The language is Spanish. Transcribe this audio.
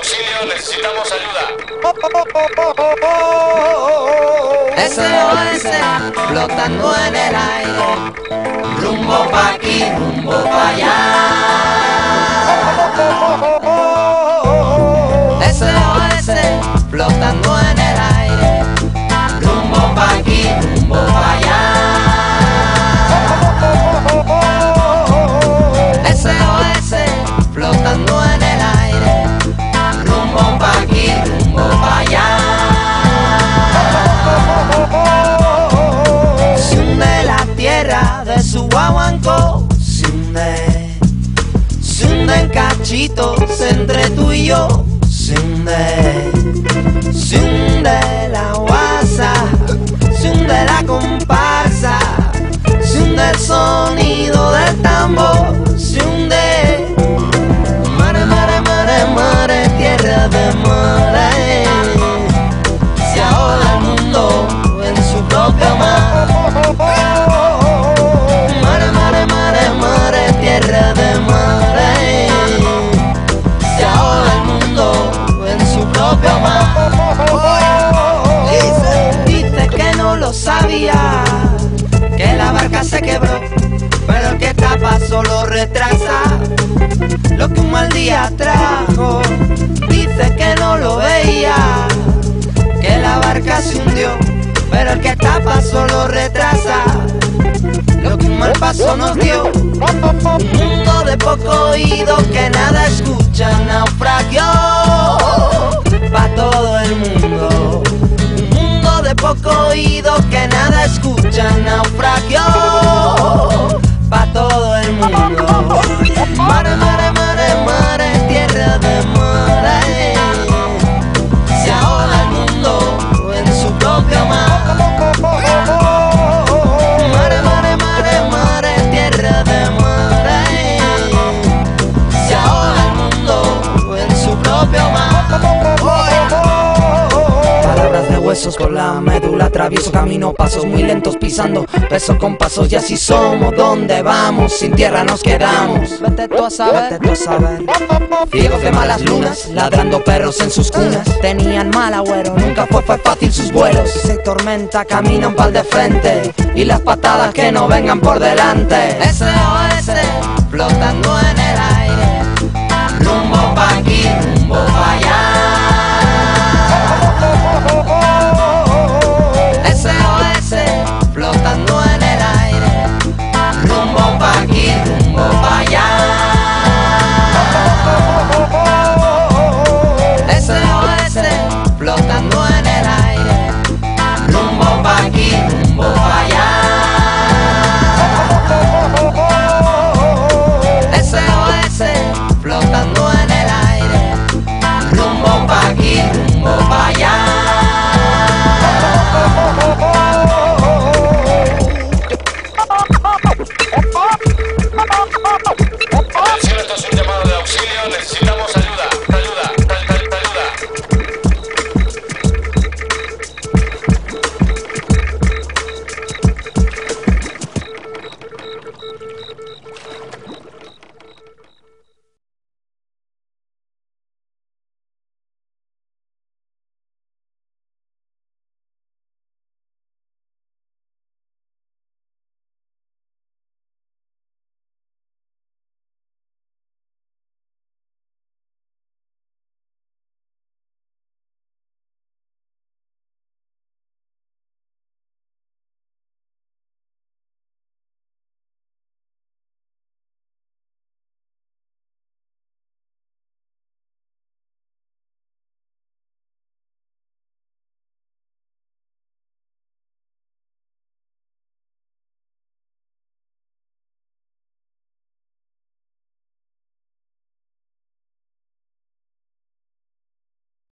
Necesitamos ayuda. SOS flotando en el aire, rumbo pa' aquí, rumbo pa' allá. En cachitos entre tú y yo, se hunde, se hunde la guasa, se hunde la comparsa, se hunde el sonido del tambor, se hunde. Mare, mare, mare, mare, tierra de mare. Se quebró, pero el que tapa solo retrasa lo que un mal día trajo. Dice que no lo veía, que la barca se hundió, pero el que tapa solo retrasa lo que un mal paso nos dio. Un mundo de poco oído que nada escucha, naufragió pa' todo el mundo. Un mundo de poco oído que nada escucha, el Mare, mare, mare, mare, tierra de mare. Se ahoga el mundo en su propio mar. Huesos por la médula Atravieso camino, pasos muy lentos pisando Peso con pasos y así somos Donde vamos? Sin tierra nos quedamos. Vete tú a saber, vete tú a saber. Ciegos de malas lunas Ladrando perros en sus cunas. Tenían mal agüero Nunca fue, fue fácil sus vuelos. Se tormenta, caminan pa'l de frente Y las patadas que no vengan por delante. SOS Flotando en